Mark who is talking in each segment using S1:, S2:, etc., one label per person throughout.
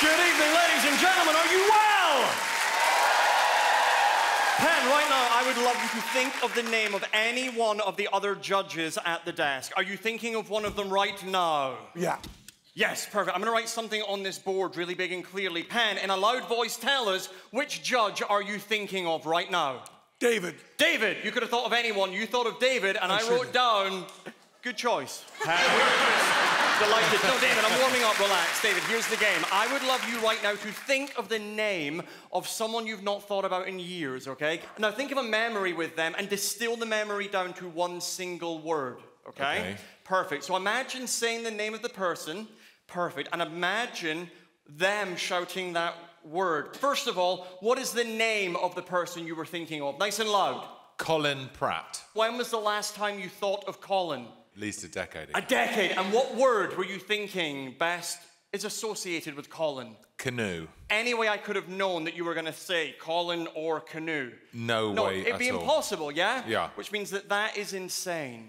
S1: Good evening, ladies and gentlemen. Are you well? Penn, right now, I would love you to think of the name of any one of the other judges at the desk. Are you thinking of one of them right now?
S2: Yeah.
S1: Yes, perfect. I'm going to write something on this board really big and clearly. Penn, in a loud voice, tell us which judge are you thinking of right now?
S2: David.
S1: David. You could have thought of anyone. You thought of David, and I,
S2: I
S1: wrote down. Good choice. Delighted. No, David, I'm warming up. Relax. David, here's the game. I would love you right now to think of the name of someone you've not thought about in years, okay? Now, think of a memory with them and distill the memory down to one single word, okay?
S3: Okay.
S1: Perfect. So imagine saying the name of the person. Perfect. And imagine them shouting that word. First of all, what is the name of the person you were thinking of? Nice and loud.
S3: Colin Pratt.
S1: When was the last time you thought of Colin?
S3: At least a decade
S1: A decade. And what word were you thinking best is associated with Colin?
S3: Canoe.
S1: Any way I could have known that you were going to say Colin or canoe?
S3: No,
S1: No,
S3: way
S1: it'd be
S3: all.
S1: impossible, yeah?
S3: Yeah.
S1: Which means that that is insane.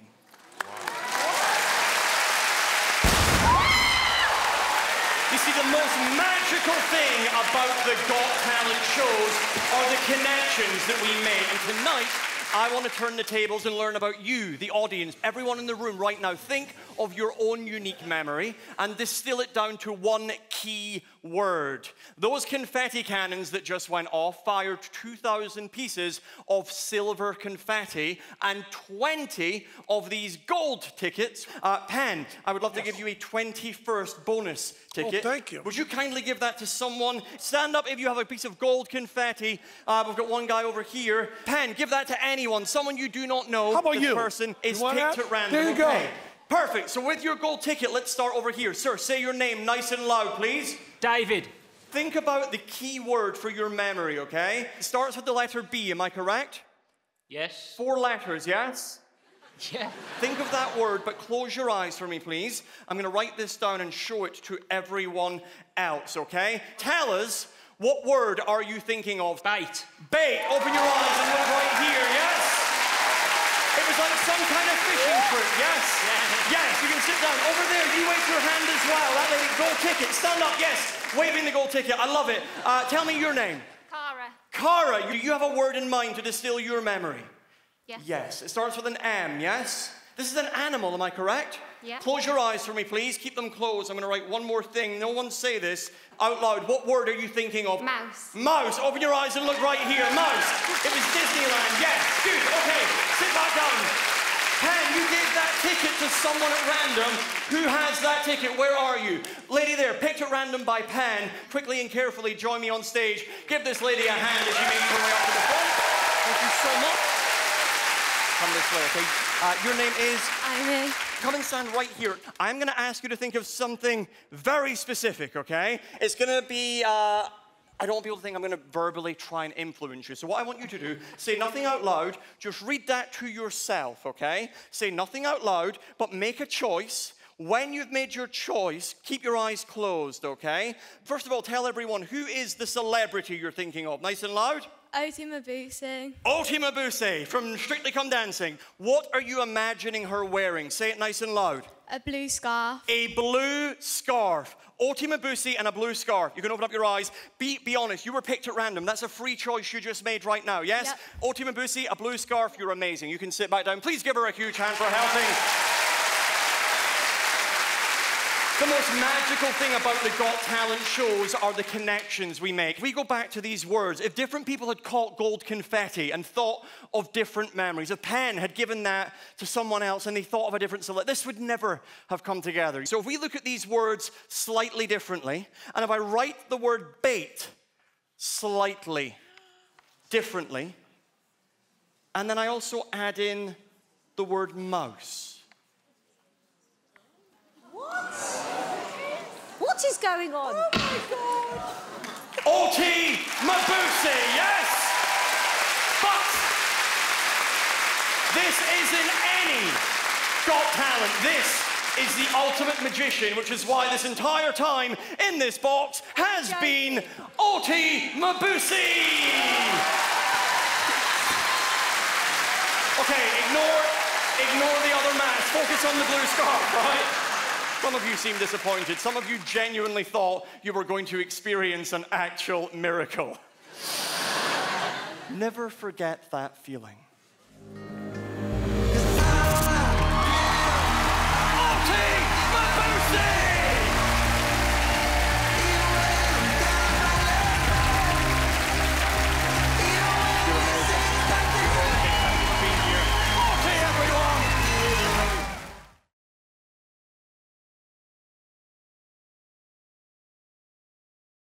S1: You see, the most magical thing about the Got Talent shows are the connections that we make. And tonight, I want to turn the tables and learn about you, the audience. Everyone in the room right now, think of your own unique memory and distill it down to one key word. Those confetti cannons that just went off fired 2,000 pieces of silver confetti and 20 of these gold tickets. Uh, Penn, I would love to give you a 21st bonus ticket.
S2: thank you.
S1: Would you kindly give that to someone? Stand up if you have a piece of gold confetti. Uh, we've got one guy over here. Penn, give that to anyone, someone you do not know.
S2: How about
S1: this
S2: you?
S1: person is
S2: You
S1: picked
S2: that?
S1: at random.
S2: There you go.
S1: Okay. Perfect. So with your gold ticket, let's start over here. Sir, say your name nice and loud, please.
S4: David.
S1: Think about the key word for your memory, okay? It starts with the letter B, am I correct?
S4: Yes.
S1: Four letters, yes?
S4: Yeah.
S1: Think of that word, but close your eyes for me, please. I'm going to write this down and show it to everyone else, okay? Tell us, what word are you thinking of?
S4: Bait.
S1: Bait. Open your eyes and look right here, yes? It was like some kind of fishing trip, yes? Yes, you can sit down. Over there, you wave your hand as well. That lady, gold ticket. Stand up, yes. Waving the gold ticket. I love it. Uh, tell me your name.
S5: Cara.
S1: Cara, you- you have a word in mind to distill your memory.
S5: Yes.
S1: Yes, it starts with an M, yes? This is an animal, am I correct?
S5: Yeah.
S1: Close your eyes for me, please. Keep them closed. I'm going to write one more thing. No one say this out loud. What word are you thinking of?
S5: Mouse.
S1: Mouse. Open your eyes and look right here. Mouse. It was Disneyland. Yes. Good. Okay. Sit back down. Penn, you gave that ticket to someone at random. Who has that ticket? Where are you? Lady there, picked at random by Penn. Quickly and carefully join me on stage. Give this lady a hand as she makes her way up to the front. Thank you so much. Come this way, okay? Uh, your name is?
S5: Amy.
S1: Come and stand right here. I'm going to ask you to think of something very specific, okay? It's going to be, uh, I don't want people to think I'm going to verbally try and influence you. So, what I want you to do, say nothing out loud, just read that to yourself, okay? Say nothing out loud, but make a choice. When you've made your choice, keep your eyes closed, okay? First of all, tell everyone who is the celebrity you're thinking of. Nice and loud.
S5: Oti Mabuse.
S1: Oti Mabuse from Strictly Come Dancing. What are you imagining her wearing? Say it nice and loud.
S5: A blue scarf.
S1: A blue scarf. Oti Mabuse and a blue scarf. You can open up your eyes. Be, be honest, you were picked at random. That's a free choice you just made right now, yes?
S5: Yep.
S1: Oti Mabuse, a blue scarf, you're amazing. You can sit back down. Please give her a huge hand for helping. The most magical thing about the Got Talent shows are the connections we make. We go back to these words. If different people had caught gold confetti and thought of different memories, if Penn had given that to someone else and they thought of a different select, this would never have come together. So if we look at these words slightly differently, and if I write the word bait slightly differently, and then I also add in the word mouse.
S6: What is going on? Oh my god!
S1: Oti Mabuse, yes! But this isn't any Got Talent. This is the ultimate magician, which is why this entire time in this box has been Oti Mabuse! Okay, ignore, ignore the other mask. Focus on the blue scarf, right? Some of you seem disappointed. Some of you genuinely thought you were going to experience an actual miracle. Never forget that feeling.